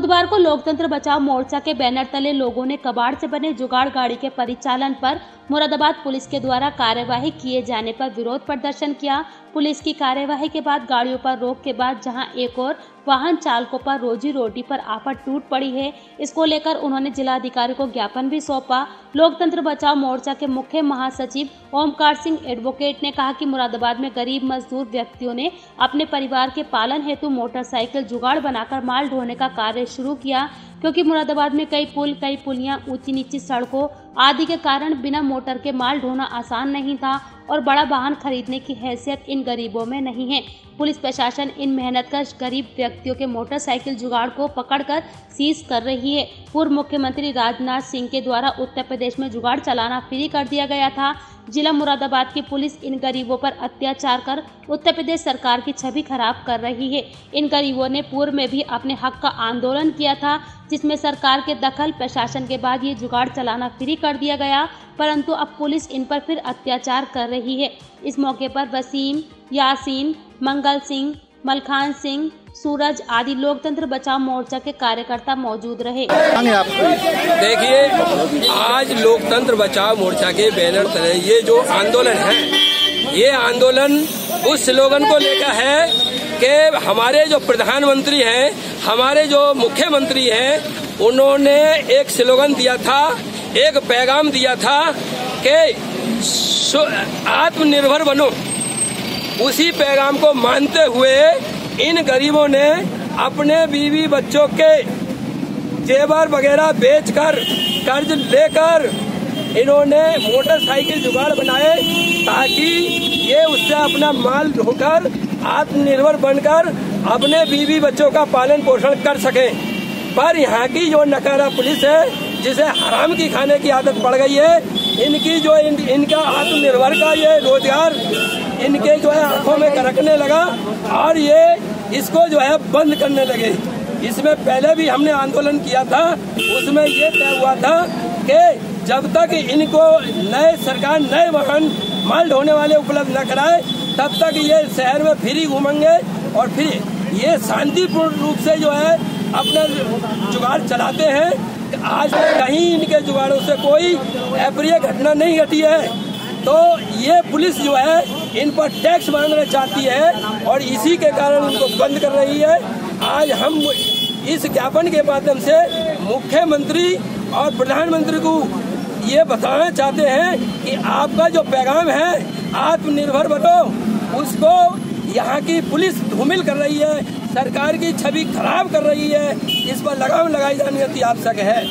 बुधवार को लोकतंत्र बचाओ मोर्चा के बैनर तले लोगों ने कबाड़ से बने जुगाड़ गाड़ी के परिचालन पर मुरादाबाद पुलिस के द्वारा कार्यवाही किए जाने पर विरोध प्रदर्शन किया। पुलिस की कार्यवाही के बाद गाड़ियों पर रोक के बाद जहाँ एक और वाहन चालकों पर रोजी रोटी पर आफत टूट पड़ी है, इसको लेकर उन्होंने जिलाधिकारी को ज्ञापन भी सौंपा। लोकतंत्र बचाओ मोर्चा के मुख्य महासचिव ओमकार सिंह एडवोकेट ने कहा कि मुरादाबाद में गरीब मजदूर व्यक्तियों ने अपने परिवार के पालन हेतु मोटरसाइकिल जुगाड़ बनाकर माल ढोने का कार्य शुरू किया क्योंकि मुरादाबाद में कई पुल, कई पुलियाँ ऊँची नीची सड़कों आदि के कारण बिना मोटर के माल ढोना आसान नहीं था और बड़ा वाहन खरीदने की हैसियत इन गरीबों में नहीं है। पुलिस प्रशासन इन मेहनतकश गरीब व्यक्तियों के मोटरसाइकिल जुगाड़ को पकड़कर सीज कर रही है। पूर्व मुख्यमंत्री राजनाथ सिंह के द्वारा उत्तर प्रदेश में जुगाड़ चलाना फ्री कर दिया गया था। जिला मुरादाबाद की पुलिस इन गरीबों पर अत्याचार कर उत्तर प्रदेश सरकार की छवि खराब कर रही है। इन गरीबों ने पूर्व में भी अपने हक का आंदोलन किया था। जिसमें सरकार के दखल प्रशासन के बाद ये जुगाड़ चलाना फ्री कर दिया गया परंतु अब पुलिस इन पर फिर अत्याचार कर रही है। इस मौके पर वसीम यासीन मंगल सिंह मलखान सिंह सूरज आदि लोकतंत्र बचाओ मोर्चा के कार्यकर्ता मौजूद रहे। देखिए आज लोकतंत्र बचाओ मोर्चा के बैनर तले ये जो आंदोलन है ये आंदोलन उस स्लोगन को लेकर है कि हमारे जो प्रधानमंत्री हैं हमारे जो मुख्यमंत्री हैं, उन्होंने एक स्लोगन दिया था, एक पैगाम दिया था कि आत्मनिर्भर बनो। उसी पैगाम को मानते हुए इन गरीबों ने अपने बीवी बच्चों के जेवर वगैरह बेचकर, कर्ज लेकर इन्होंने मोटरसाइकिल जुगाड़ बनाए ताकि ये उससे अपना माल ढोकर आत्मनिर्भर बनकर अपने बीवी बच्चों का पालन पोषण कर सके। पर यहाँ की जो नकारा पुलिस है जिसे हराम की खाने की आदत पड़ गई है इनकी जो इन, इनका आत्मनिर्भर का ये रोज़गार इनके जो है आँखों में करकने लगा और ये इसको जो है बंद करने लगे। इसमें पहले भी हमने आंदोलन किया था उसमें ये तय हुआ था कि जब तक इनको नए सरकार नए वाहन माल ढोने वाले उपलब्ध न कराए तब तक ये शहर में फ्री घूमेंगे। और फिर ये शांतिपूर्ण रूप से जो है अपना जुगाड़ चलाते हैं। आज कहीं इनके जुगाड़ों से कोई अप्रिय घटना नहीं घटी है। तो ये पुलिस जो है, इन पर टैक्स मांगना चाहती है और इसी के कारण उनको बंद कर रही है। आज हम इस ज्ञापन के माध्यम से मुख्यमंत्री और प्रधानमंत्री को ये बताना चाहते हैं कि आपका जो पैगाम है, आत्मनिर्भर बनो, उसको यहाँ की पुलिस धूमिल कर रही है, सरकार की छवि खराब कर रही है। इस पर लगाम लगाई जानी अति आवश्यक है।